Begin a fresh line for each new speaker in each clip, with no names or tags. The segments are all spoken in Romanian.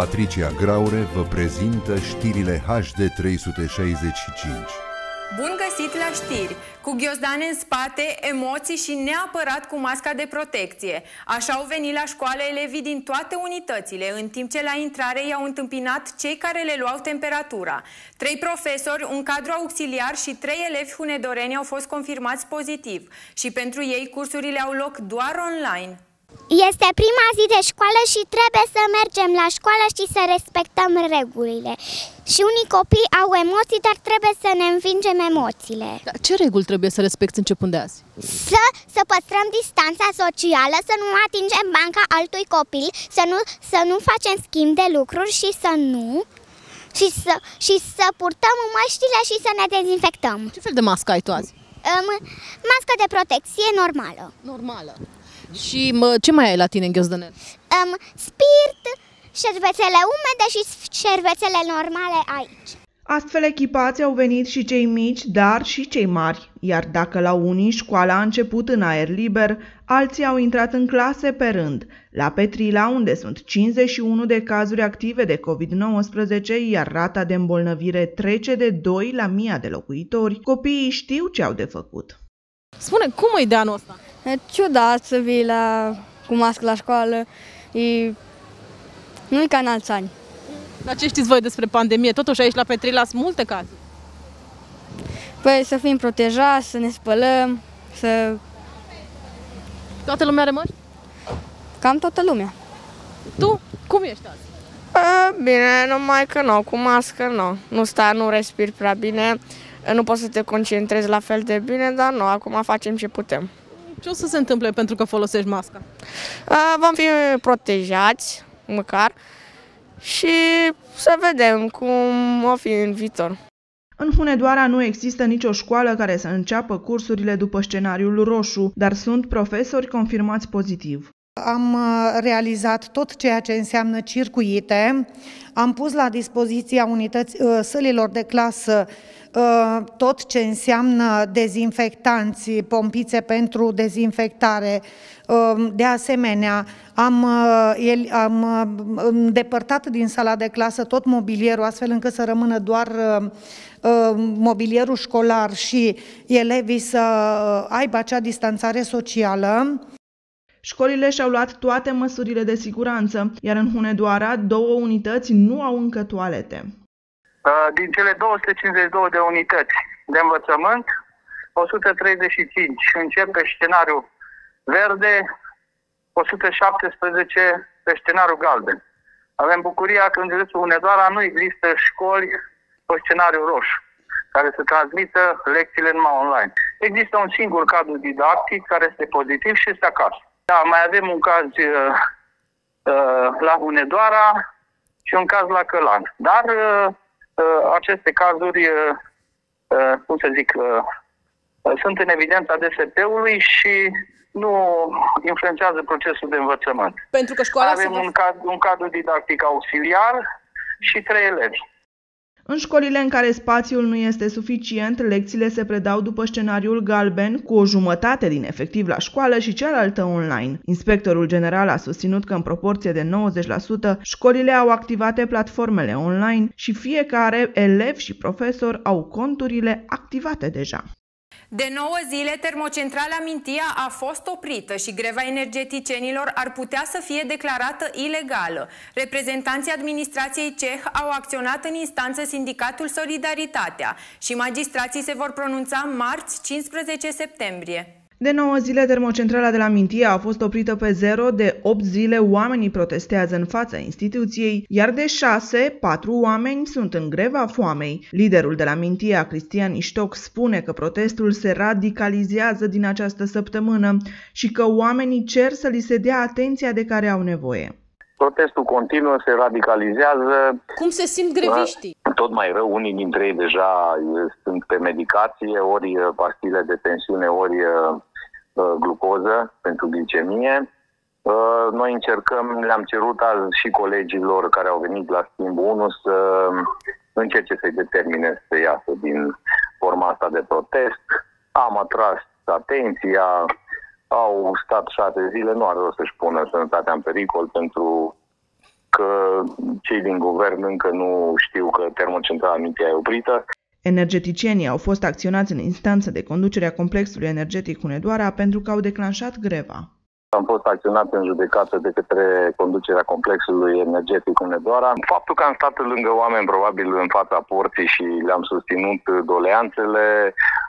Patricia Graure vă prezintă știrile HD 365.
Bun găsit la știri! Cu ghiozdane în spate, emoții și neapărat cu masca de protecție. Așa au venit la școală elevii din toate unitățile, în timp ce la intrare i-au întâmpinat cei care le luau temperatura. Trei profesori, un cadru auxiliar și trei elevi hunedoreni au fost confirmați pozitiv și pentru ei cursurile au loc doar online.
Este prima zi de școală și trebuie să mergem la școală și să respectăm regulile. Și unii copii au emoții, dar trebuie să ne învingem emoțiile.
Dar ce reguli trebuie să respecti începând de azi?
Să, să păstrăm distanța socială, să nu atingem banca altui copil, să nu, să nu facem schimb de lucruri și să nu și să, și să purtăm măștile și să ne dezinfectăm.
Ce fel de mască ai tu azi?
Um, mască de protecție normală.
Normală. Și mă, ce mai ai la tine în ghiozdănel?
Um, spirit, șervețele umede și șervețele normale aici.
Astfel echipați au venit și cei mici, dar și cei mari, iar dacă la unii școala a început în aer liber, alții au intrat în clase pe rând. La Petrila, unde sunt 51 de cazuri active de COVID-19, iar rata de îmbolnăvire trece de 2 la 1000 de locuitori, copiii știu ce au de făcut.
Spune, cum e de anul ăsta?
E ciudat să vii la, cu mască la școală. E, nu e ca în alți ani.
Dar ce știți voi despre pandemie? Totuși aici la Petrila sunt multe cazuri.
Păi să fim protejați, să ne spălăm, să...
Toată lumea are măști?
Cam toată lumea.
Tu? Cum ești azi?
A, bine, numai că nu, cu mască nu. Nu sta, nu respiri prea bine, nu poți să te concentrezi la fel de bine, dar nu, acum facem ce putem.
Ce o să se întâmple pentru că folosești masca?
A, vom fi protejați, măcar, și să vedem cum o fi în viitor.
În Hunedoara nu există nicio școală care să înceapă cursurile după scenariul roșu, dar sunt profesori confirmați pozitiv.
Am uh, realizat tot ceea ce înseamnă circuite, am pus la dispoziția unități, uh, sălilor de clasă uh, tot ce înseamnă dezinfectanți, pompițe pentru dezinfectare. De asemenea, am, am îndepărtat din sala de clasă tot mobilierul, astfel încât să rămână doar mobilierul școlar și elevii să aibă acea distanțare socială.
Școlile și-au luat toate măsurile de siguranță, iar în Hunedoara două unități nu au încă toalete.
Din cele 252 de unități de învățământ, 135 încep pe scenariu verde, 117 pe scenariu galben. Avem bucuria că în județul Hunedoara nu există școli pe scenariu roșu care să transmită lecțiile numai online. Există un singur cadru didactic care este pozitiv și este acasă. Da, mai avem un caz uh, uh, la Hunedoara și un caz la Călan. Dar uh, uh, aceste cazuri, uh, uh, cum să zic, uh, sunt în evidența DSP-ului și nu influențează procesul de învățământ.
Pentru că școala
Avem un, cad, un cadru didactic auxiliar și trei elevi.
În școlile în care spațiul nu este suficient, lecțiile se predau după scenariul galben, cu o jumătate din efectiv la școală și cealaltă online. Inspectorul general a susținut că în proporție de 90% școlile au activate platformele online și fiecare elev și profesor au conturile activate deja.
De 9 zile, termocentrala Mintia a fost oprită și greva energeticienilor ar putea să fie declarată ilegală. Reprezentanții administrației ceh au acționat în instanță sindicatul Solidaritatea și magistrații se vor pronunța marți 15 septembrie.
De 9 zile, termocentrala de la Mintia a fost oprită pe zero, de 8 zile oamenii protestează în fața instituției, iar de 6, 4 oameni sunt în greva foamei. Liderul de la Mintia, Cristian Iștoc, spune că protestul se radicalizează din această săptămână și că oamenii cer să li se dea atenția de care au nevoie.
Protestul continuă, se radicalizează.
Cum se simt greviștii?
Tot mai rău, unii dintre ei deja sunt pe medicație, ori pastile de tensiune, ori Uh, glucoză pentru glicemie. Uh, noi încercăm, le-am cerut azi și colegilor care au venit la schimb 1 să încerce să-i determine să iasă din forma asta de protest. Am atras atenția, au stat șase zile, nu are rost să-și pună sănătatea în pericol pentru că cei din guvern încă nu știu că termocentrala Mintea e oprită.
Energeticienii au fost acționați în instanță de conducere a complexului energetic Hunedoara pentru că au declanșat greva.
Am fost acționat în judecată de către conducerea complexului energetic Hunedoara. Faptul că am stat lângă oameni, probabil în fața porții și le-am susținut doleanțele, uh,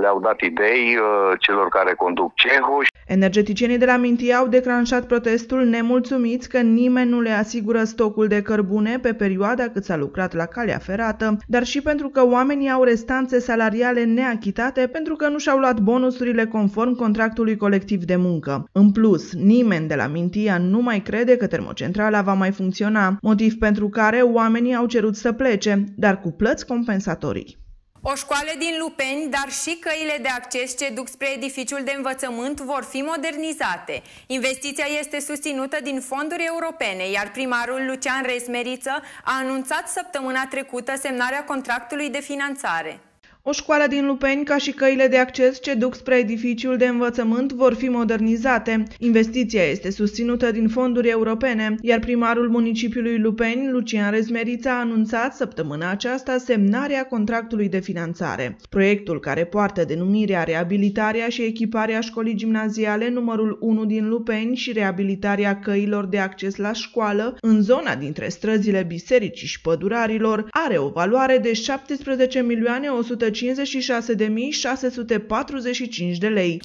le-au dat idei uh, celor care conduc cehul.
Energeticienii de la Mintia au declanșat protestul nemulțumiți că nimeni nu le asigură stocul de cărbune pe perioada cât s-a lucrat la calea ferată, dar și pentru că oamenii au restanțe salariale neachitate pentru că nu și-au luat bonusurile conform contractului colectiv de muncă. În plus, nimeni de la Mintia nu mai crede că termocentrala va mai funcționa, motiv pentru care oamenii au cerut să plece, dar cu plăți compensatorii.
O școală din Lupeni, dar și căile de acces ce duc spre edificiul de învățământ vor fi modernizate. Investiția este susținută din fonduri europene, iar primarul Lucian Resmeriță a anunțat săptămâna trecută semnarea contractului de finanțare.
O școală din Lupeni, ca și căile de acces ce duc spre edificiul de învățământ, vor fi modernizate. Investiția este susținută din fonduri europene, iar primarul municipiului Lupeni, Lucian Rezmerița, a anunțat săptămâna aceasta semnarea contractului de finanțare. Proiectul care poartă denumirea Reabilitarea și echiparea școlii gimnaziale numărul 1 din Lupeni și reabilitarea căilor de acces la școală în zona dintre străzile bisericii și pădurarilor are o valoare de 17 milioane 100 156.645 de lei.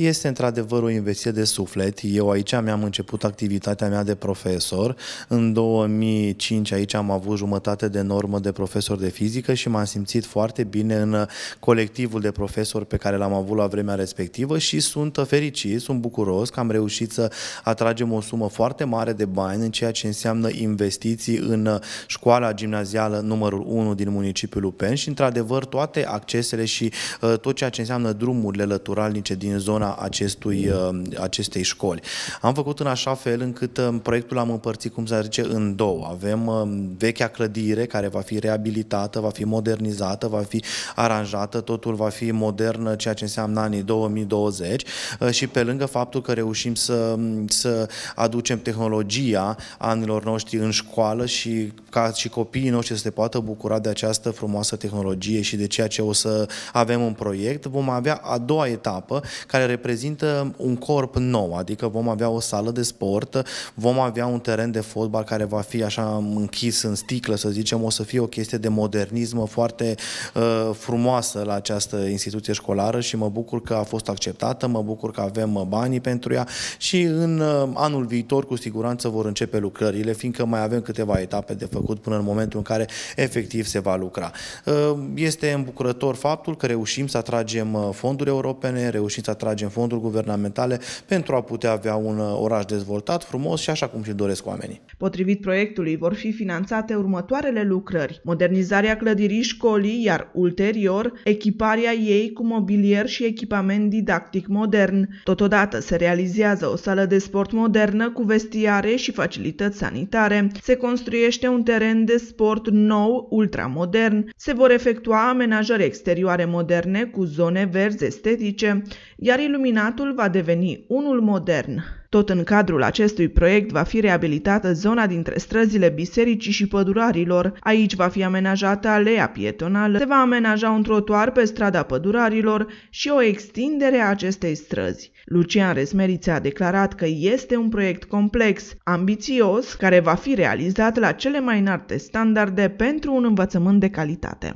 Este într-adevăr o investiție de suflet. Eu aici mi-am început activitatea mea de profesor. În 2005 aici am avut jumătate de normă de profesor de fizică și m-am simțit foarte bine în colectivul de profesori pe care l-am avut la vremea respectivă și sunt fericit, sunt bucuros că am reușit să atragem o sumă foarte mare de bani în ceea ce înseamnă investiții în școala gimnazială numărul 1 din municipiul Lupen și într-adevăr toate accesele și uh, tot ceea ce înseamnă drumurile lăturalnice din zona acestui, uh, acestei școli. Am făcut în așa fel încât uh, proiectul am împărțit, cum să zice, în două. Avem vechea clădire care va fi reabilitată, va fi modernizată, va fi aranjată, totul va fi modern, ceea ce înseamnă anii 2020 și pe lângă faptul că reușim să, să aducem tehnologia anilor noștri în școală și ca și copiii noștri să se poată bucura de această frumoasă tehnologie și de ceea ce o să avem în proiect, vom avea a doua etapă care reprezintă un corp nou, adică vom avea o sală de sport, vom avea un teren de fotbal care va fi așa închis în sticlă, să zicem, o să fie o chestie de modernism foarte uh, frumoasă la această instituție școlară și mă bucur că a fost acceptată, mă bucur că avem banii pentru ea și în uh, anul viitor cu siguranță vor începe lucrările, fiindcă mai avem câteva etape de făcut până în momentul în care efectiv se va lucra. Uh, este îmbucurător faptul că reușim să atragem uh, fonduri europene, reușim să atragem fonduri guvernamentale pentru a putea avea un uh, oraș dezvoltat, frumos și așa cum și doresc oamenii.
Potrivit proiectului vor fi finanțate următoarele lucrări. Modernizarea clădirii școlii, iar ulterior echiparea ei cu mobilier și echipament didactic modern. Totodată se realizează o sală de sport modernă cu vestiare și facilități sanitare. Se construiește un teren de sport nou, ultramodern. Se vor efectua amenajări exterioare moderne cu zone verzi estetice, iar iluminatul va deveni unul modern. Tot în cadrul acestui proiect va fi reabilitată zona dintre străzile bisericii și pădurarilor. Aici va fi amenajată alea pietonală, se va amenaja un trotuar pe strada pădurarilor și o extindere a acestei străzi. Lucian Resmeriță a declarat că este un proiect complex, ambițios, care va fi realizat la cele mai înalte standarde pentru un învățământ de calitate.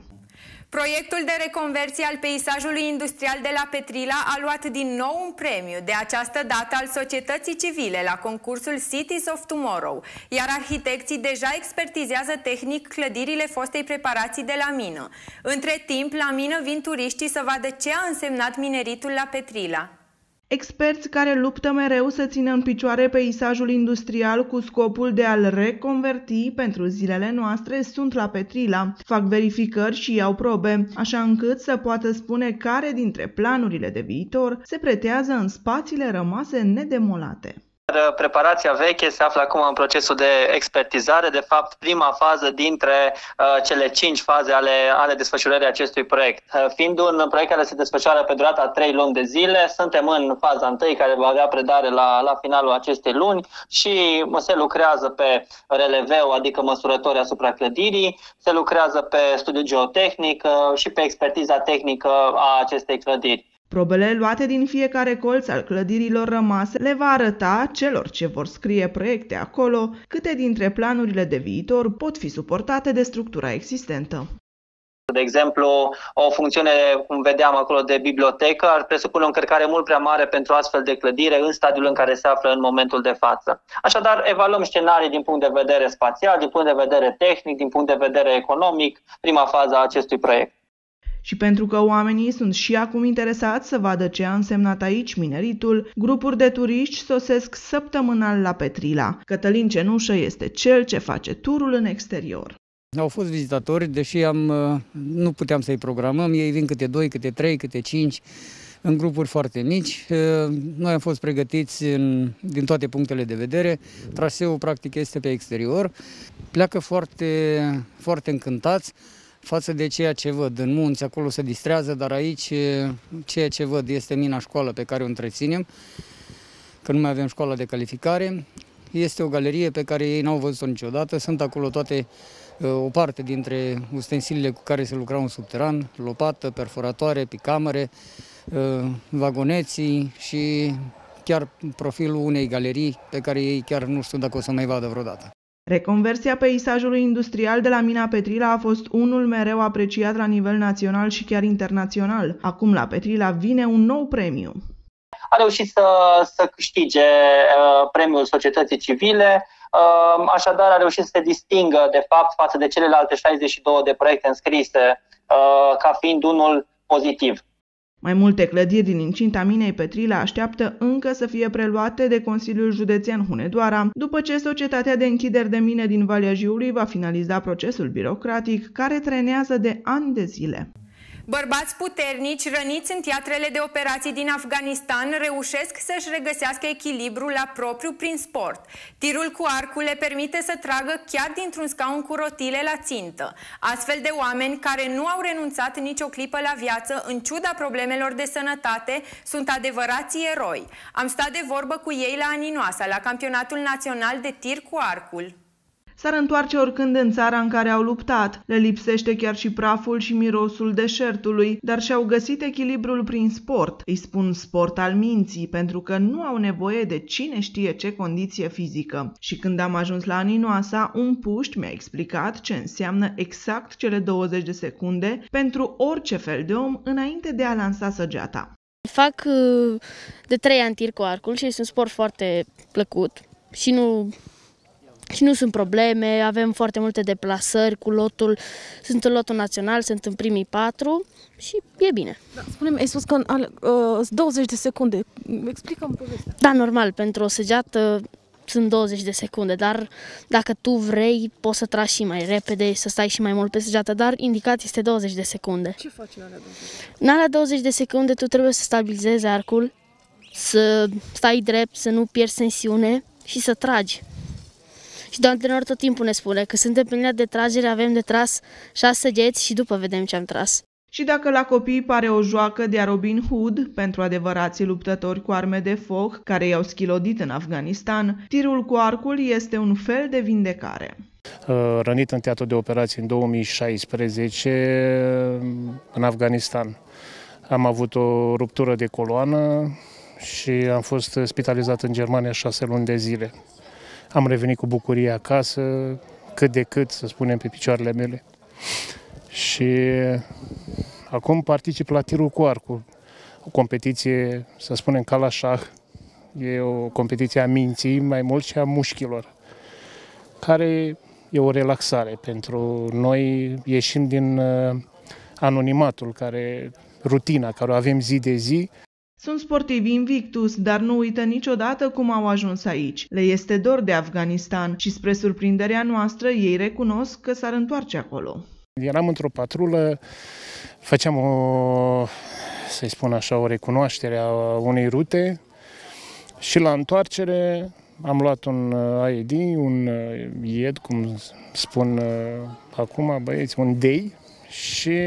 Proiectul de reconversie al peisajului industrial de la Petrila a luat din nou un premiu, de această dată al societății civile, la concursul Cities of Tomorrow, iar arhitecții deja expertizează tehnic clădirile fostei preparații de la mină. Între timp, la mină vin turiștii să vadă ce a însemnat mineritul la Petrila.
Experți care luptă mereu să țină în picioare peisajul industrial cu scopul de a-l reconverti pentru zilele noastre sunt la Petrila, fac verificări și iau probe, așa încât să poată spune care dintre planurile de viitor se pretează în spațiile rămase nedemolate.
Preparația veche se află acum în procesul de expertizare, de fapt prima fază dintre uh, cele cinci faze ale, ale desfășurării acestui proiect. Uh, fiind un proiect care se desfășoară pe durata trei luni de zile, suntem în faza întâi care va avea predare la, la finalul acestei luni și se lucrează pe releveu, adică măsurători asupra clădirii, se lucrează pe studiu geotehnic uh, și pe expertiza tehnică a acestei clădiri.
Probele luate din fiecare colț al clădirilor rămase le va arăta celor ce vor scrie proiecte acolo câte dintre planurile de viitor pot fi suportate de structura existentă.
De exemplu, o funcțiune, cum vedeam acolo, de bibliotecă ar presupune o încărcare mult prea mare pentru astfel de clădire în stadiul în care se află în momentul de față. Așadar, evaluăm scenarii din punct de vedere spațial, din punct de vedere tehnic, din punct de vedere economic, prima fază a acestui proiect.
Și pentru că oamenii sunt și acum interesați să vadă ce a însemnat aici mineritul, grupuri de turiști sosesc săptămânal la Petrila. Cătălin Cenușă este cel ce face turul în exterior.
Au fost vizitatori, deși am, uh, nu puteam să-i programăm, ei vin câte doi, câte trei, câte cinci, în grupuri foarte mici. Uh, noi am fost pregătiți în, din toate punctele de vedere. Traseul practic este pe exterior. Pleacă foarte, foarte încântați față de ceea ce văd. În munți acolo se distrează, dar aici ceea ce văd este mina școală pe care o întreținem, că nu mai avem școală de calificare. Este o galerie pe care ei n-au văzut-o niciodată. Sunt acolo toate o parte dintre ustensilele cu care se lucrau în subteran, lopată, perforatoare, picamere, vagoneții și chiar profilul unei galerii pe care ei chiar nu știu dacă o să mai vadă vreodată.
Reconversia peisajului industrial de la Mina Petrila a fost unul mereu apreciat la nivel național și chiar internațional. Acum la Petrila vine un nou premiu.
A reușit să, să câștige uh, premiul societății civile, uh, așadar a reușit să se distingă de fapt față de celelalte 62 de proiecte înscrise uh, ca fiind unul pozitiv.
Mai multe clădiri din incinta minei Petrila așteaptă încă să fie preluate de Consiliul Județean Hunedoara, după ce Societatea de Închideri de Mine din Valea Jiului va finaliza procesul birocratic care trenează de ani de zile.
Bărbați puternici răniți în teatrele de operații din Afganistan reușesc să-și regăsească echilibru la propriu prin sport. Tirul cu arcul le permite să tragă chiar dintr-un scaun cu rotile la țintă. Astfel de oameni care nu au renunțat nicio clipă la viață în ciuda problemelor de sănătate sunt adevărați eroi. Am stat de vorbă cu ei la Aninoasa, la campionatul național de tir cu arcul.
S-ar întoarce oricând în țara în care au luptat. Le lipsește chiar și praful și mirosul deșertului, dar și-au găsit echilibrul prin sport. Îi spun sport al minții, pentru că nu au nevoie de cine știe ce condiție fizică. Și când am ajuns la Aninoasa, un puști mi-a explicat ce înseamnă exact cele 20 de secunde pentru orice fel de om înainte de a lansa săgeata.
Fac uh, de trei ani tir cu arcul și este un sport foarte plăcut și nu și nu sunt probleme, avem foarte multe deplasări cu lotul, sunt în lotul național, sunt în primii patru și e bine.
Da, spune ai spus că în uh, 20 de secunde, explică-mi povestea.
Da, normal, pentru o săgeată sunt 20 de secunde, dar dacă tu vrei, poți să tragi și mai repede, să stai și mai mult pe săgeată, dar indicat este 20 de secunde.
Ce faci în alea 20 de secunde?
În alea 20 de secunde tu trebuie să stabilizezi arcul, să stai drept, să nu pierzi tensiune și să tragi. Și doamna antrenor tot timpul ne spune că suntem pe linia de tragere, avem de tras șase săgeți și după vedem ce am tras.
Și dacă la copii pare o joacă de Robin Hood pentru adevărații luptători cu arme de foc care i-au schilodit în Afganistan, tirul cu arcul este un fel de vindecare.
Uh, rănit în teatru de operații în 2016 în Afganistan. Am avut o ruptură de coloană și am fost spitalizat în Germania șase luni de zile. Am revenit cu bucurie acasă, cât de cât, să spunem, pe picioarele mele. Și acum particip la tirul cu arcul, o competiție, să spunem, ca la șah. E o competiție a minții, mai mult și a mușchilor, care e o relaxare pentru noi. Ieșim din uh, anonimatul, care rutina care o avem zi de zi
sunt sportivi invictus, dar nu uită niciodată cum au ajuns aici. Le este dor de Afganistan și spre surprinderea noastră ei recunosc că s-ar întoarce acolo.
Eram într-o patrulă, făceam o, să-i spun așa, o recunoaștere a unei rute și la întoarcere am luat un uh, IED, un uh, IED, cum spun uh, acum băieți, un DEI și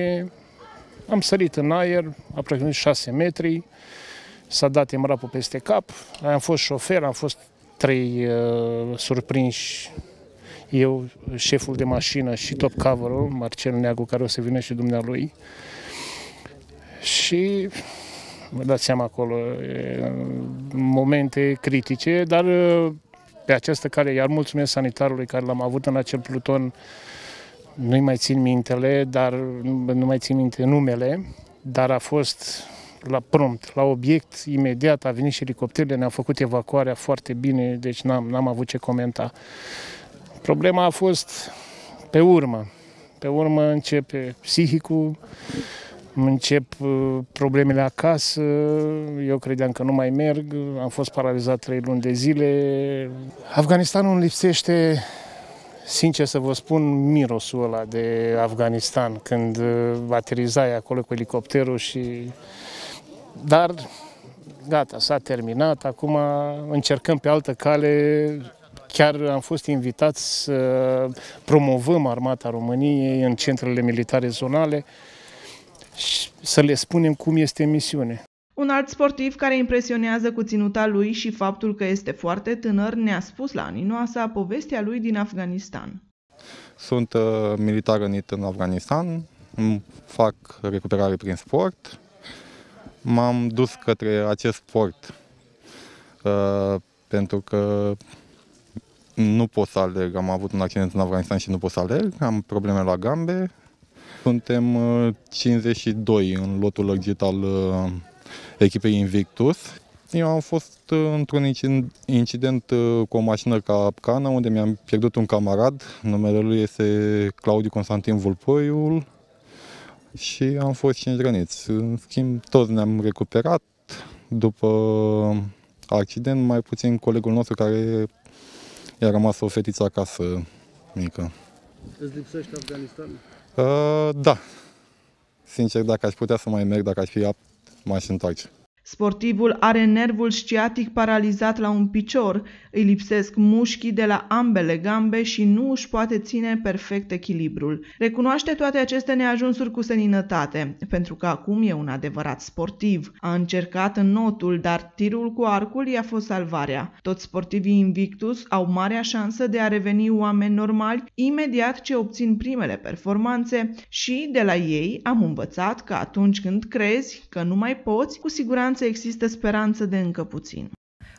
am sărit în aer, aproximativ 6 metri, s-a dat emrapul peste cap, am fost șofer, am fost trei uh, surprinși eu, șeful de mașină și top cover Marcel Neagu, care o să vină și dumnealui. Și vă dați seama acolo, momente critice, dar pe această cale, iar mulțumesc sanitarului care l-am avut în acel pluton, nu-i mai țin mintele, dar nu mai țin minte numele, dar a fost la prompt, la obiect, imediat, a venit și elicopterele, ne-au făcut evacuarea foarte bine, deci n-am, n-am avut ce comenta. Problema a fost pe urmă. Pe urmă începe psihicul, încep uh, problemele acasă, eu credeam că nu mai merg, am fost paralizat trei luni de zile. Afganistanul îmi lipsește, sincer să vă spun, mirosul ăla de Afganistan, când uh, aterizai acolo cu elicopterul și... Dar gata, s-a terminat, acum încercăm pe altă cale Chiar am fost invitați să promovăm armata României în centrele militare zonale și să le spunem cum este misiune.
Un alt sportiv care impresionează cu ținuta lui și faptul că este foarte tânăr ne-a spus la Aninoasa povestea lui din Afganistan.
Sunt uh, militar rănit în Afganistan, fac recuperare prin sport. M-am dus către acest sport uh, pentru că nu pot să alerg, am avut un accident în Afganistan și nu pot să alerg, am probleme la gambe. Suntem 52 uh, în lotul lărgit al uh, echipei Invictus. Eu am fost uh, într-un incident cu o mașină capcană unde mi-am pierdut un camarad. Numele lui este Claudiu Constantin Vulpoiul și am fost cinci răniți. În schimb, toți ne-am recuperat după accident, mai puțin colegul nostru care i-a rămas o fetiță acasă mică.
Îți lipsește Afganistan?
Uh, da. Sincer, dacă aș putea să mai merg, dacă aș fi apt, m-aș întoarce.
Sportivul are nervul sciatic paralizat la un picior, îi lipsesc mușchii de la ambele gambe și nu își poate ține perfect echilibrul. Recunoaște toate aceste neajunsuri cu seninătate, pentru că acum e un adevărat sportiv. A încercat în notul, dar tirul cu arcul i-a fost salvarea. Toți sportivii Invictus au marea șansă de a reveni oameni normali imediat ce obțin primele performanțe și de la ei am învățat că atunci când crezi că nu mai poți, cu siguranță siguranță există speranță de încă puțin.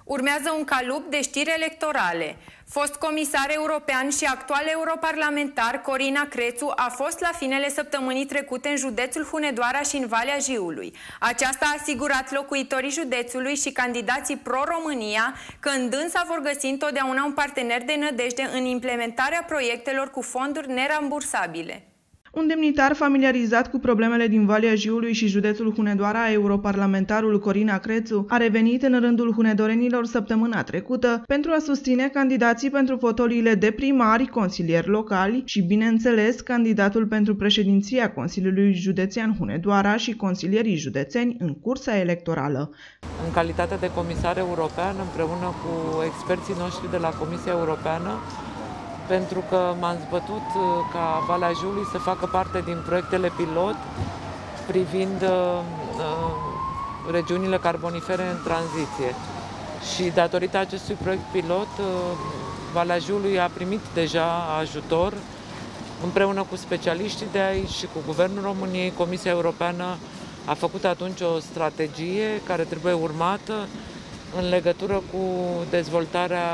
Urmează un calup de știri electorale. Fost comisar european și actual europarlamentar Corina Crețu a fost la finele săptămânii trecute în județul Hunedoara și în Valea Jiului. Aceasta a asigurat locuitorii județului și candidații pro-România că în dânsa vor găsi întotdeauna un partener de nădejde în implementarea proiectelor cu fonduri nerambursabile.
Un demnitar familiarizat cu problemele din Valea Jiului și județul Hunedoara, europarlamentarul Corina Crețu, a revenit în rândul hunedorenilor săptămâna trecută pentru a susține candidații pentru fotoliile de primari, consilieri locali și, bineînțeles, candidatul pentru președinția Consiliului Județean Hunedoara și consilierii județeni în cursa electorală.
În calitate de comisar european, împreună cu experții noștri de la Comisia Europeană, pentru că m-am zbătut uh, ca Valea Jului să facă parte din proiectele pilot privind uh, uh, regiunile carbonifere în tranziție. Și datorită acestui proiect pilot, Valea Jului a primit deja ajutor împreună cu specialiștii de aici și cu Guvernul României, Comisia Europeană a făcut atunci o strategie care trebuie urmată în legătură cu dezvoltarea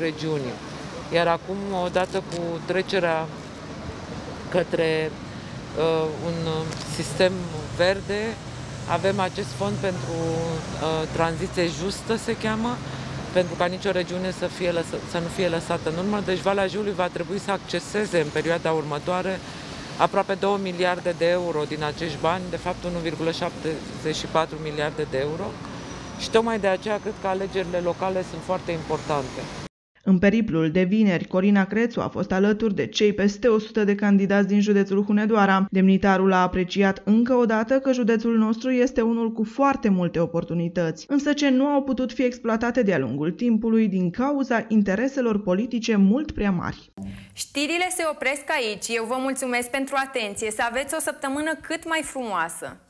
regiunii. Iar acum, odată cu trecerea către uh, un sistem verde, avem acest fond pentru uh, tranziție justă, se cheamă, pentru ca nicio regiune să, fie lăsă, să nu fie lăsată în urmă. Deci Valea Jiului va trebui să acceseze în perioada următoare aproape 2 miliarde de euro din acești bani, de fapt 1,74 miliarde de euro. Și tocmai de aceea cred că alegerile locale sunt foarte importante.
În periplul de vineri, Corina Crețu a fost alături de cei peste 100 de candidați din județul Hunedoara. Demnitarul a apreciat încă o dată că județul nostru este unul cu foarte multe oportunități, însă ce nu au putut fi exploatate de-a lungul timpului din cauza intereselor politice mult prea mari.
Știrile se opresc aici. Eu vă mulțumesc pentru atenție. Să aveți o săptămână cât mai frumoasă.